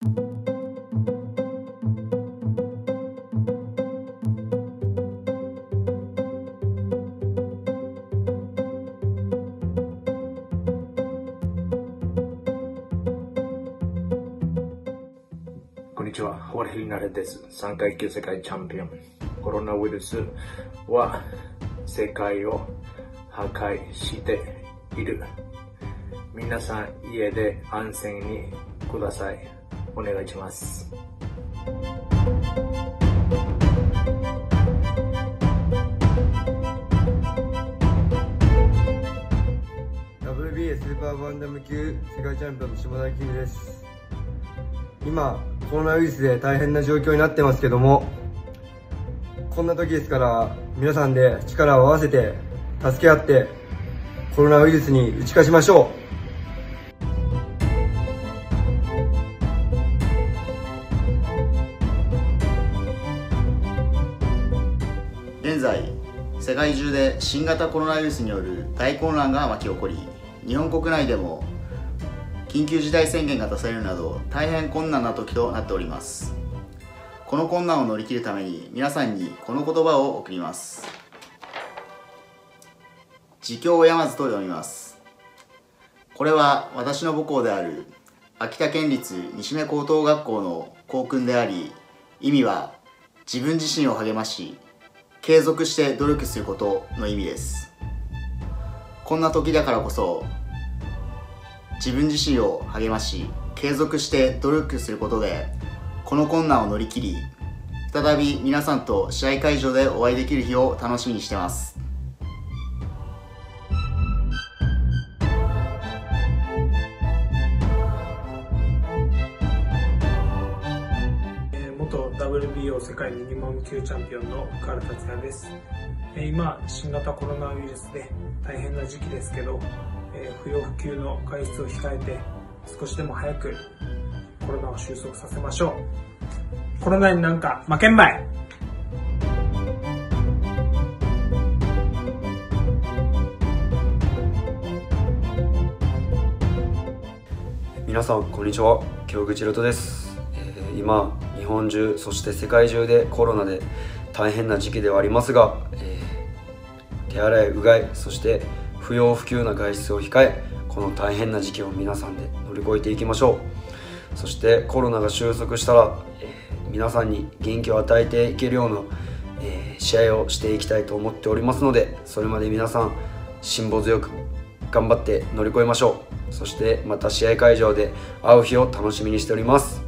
こんにちは、ホルヒナレです。3階級世界チャンピオン。コロナウイルスは世界を破壊している。皆さん家で安静にください。お願いします。WBA スーパーバンダム級世界チャンピオンの下田金です今コロナウイルスで大変な状況になってますけどもこんな時ですから皆さんで力を合わせて助け合ってコロナウイルスに打ち勝ちましょう現在世界中で新型コロナウイルスによる大混乱が巻き起こり日本国内でも緊急事態宣言が出されるなど大変困難な時となっております。この困難を乗り切るために皆さんにこの言葉を送ります。自供をやまずと読みます。これは私の母校である秋田県立西目高等学校の校訓であり意味は自分自身を励まし継続して努力することの意味です。こんな時だからこそ自分自身を励まし継続して努力することでこの困難を乗り切り再び皆さんと試合会場でお会いできる日を楽しみにしてます。WBO 世界ミニマム級チャンピオンの深原達也です、今新型コロナウイルスで大変な時期ですけど、不要不急の外出を控えて少しでも早くコロナを収束させましょう。コロナになんか負けんまい。皆さんこんにちは。京口ロトです、今本中そして世界中でコロナで大変な時期ではありますが、えー手洗いうがいそして不要不急な外出を控えこの大変な時期を皆さんで乗り越えていきましょう。そしてコロナが収束したら、えー皆さんに元気を与えていけるような、えー試合をしていきたいと思っておりますのでそれまで皆さん辛抱強く頑張って乗り越えましょう。そしてまた試合会場で会う日を楽しみにしております。